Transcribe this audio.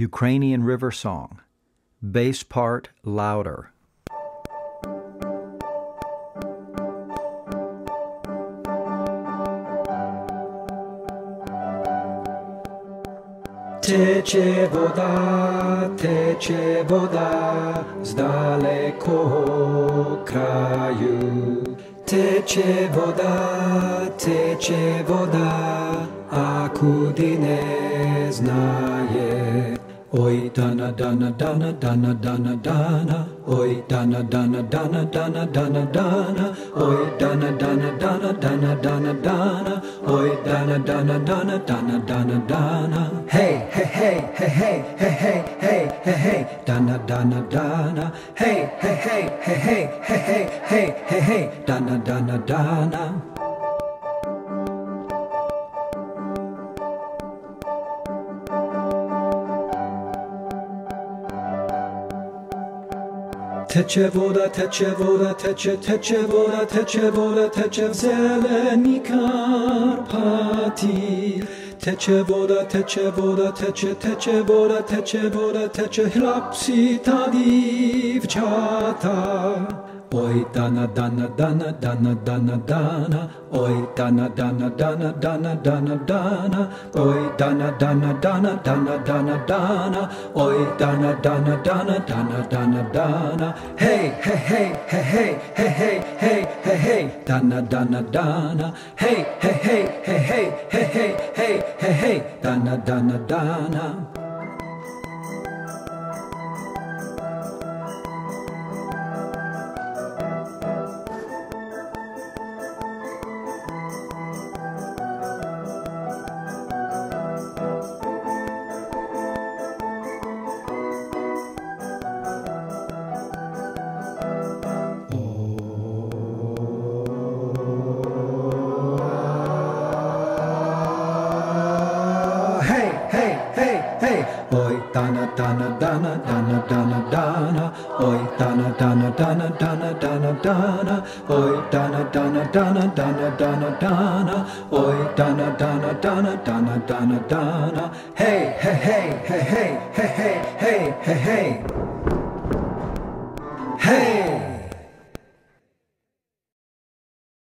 Ukrainian River Song, bass part louder. Тече вода, тече вода з далекого краю. Тече вода, тече вода, а куди не знає. Oj dana dana dana dana dana dana Oj dana dana dana dana dana dana Oj dana dana dana dana dana dana Oj dana dana dana dana dana dana Hey hey hey hey hey hey hey hey hey hey Dana dana dana Hey hey hey hey hey hey hey hey hey hey Dana dana dana Թեչե որա, թեչե որա, թեչե, թեչե որա, թեչե որա, թեչե զելենի կարփաթիր Թեչե որա, թեչե որա, թեչե, թեչե որա, թեչե որա, թեչե հրապսի տադիվ չաթա Oj dana dana dana dana dana dana Oj dana dana dana dana dana dana Oj dana dana dana dana dana dana Oj dana dana dana dana dana dana Hey hey hey hey hey hey hey hey hey hey Dana dana dana Hey hey hey hey hey hey hey hey hey hey Dana dana dana hey, hey, hey. Dana, dana, dana, dana, dana, dana. Oj, dana, dana, dana, dana, dana, dana. Oj, dana, dana, dana, dana, dana, dana. Oj, dana, dana, dana, dana, dana, dana. Hey, hey, hey, hey, hey, hey, hey, hey, hey. Hey!